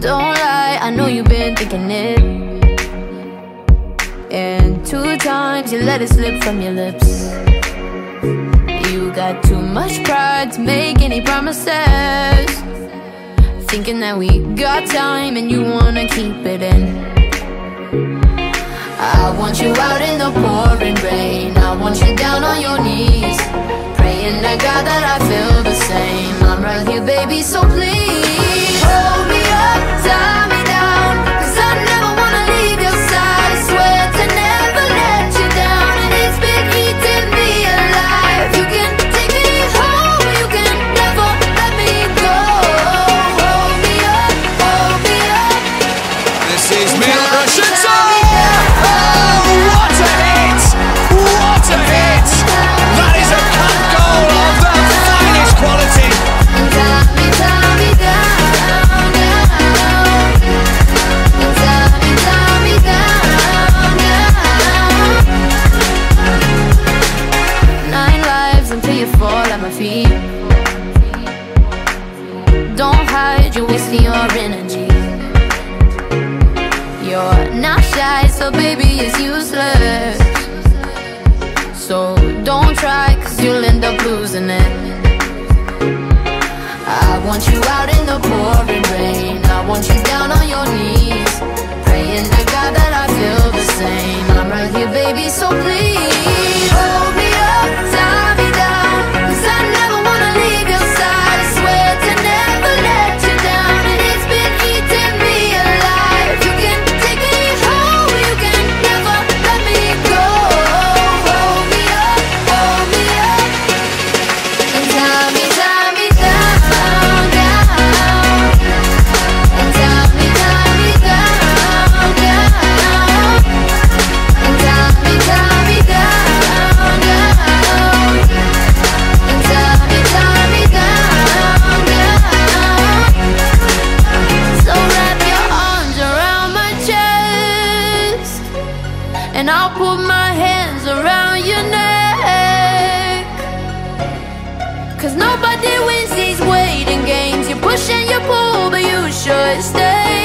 Don't lie, I know you've been thinking it. And two times you let it slip from your lips. You got too much pride to make any promises. Thinking that we got time and you wanna keep it in. I want you out in the pouring rain. I want you down on your knees. Praying to God that I feel the same. I'm right here, baby, so please Until you fall at my feet. Don't hide, you're wasting your energy. You're not shy, so baby, it's useless. So don't try, cause you'll end up losing it. I want you out in the pouring rain. I want you down on your knees. I'll put my hands around your neck. Cause nobody wins these waiting games. You push and you pull, but you should stay.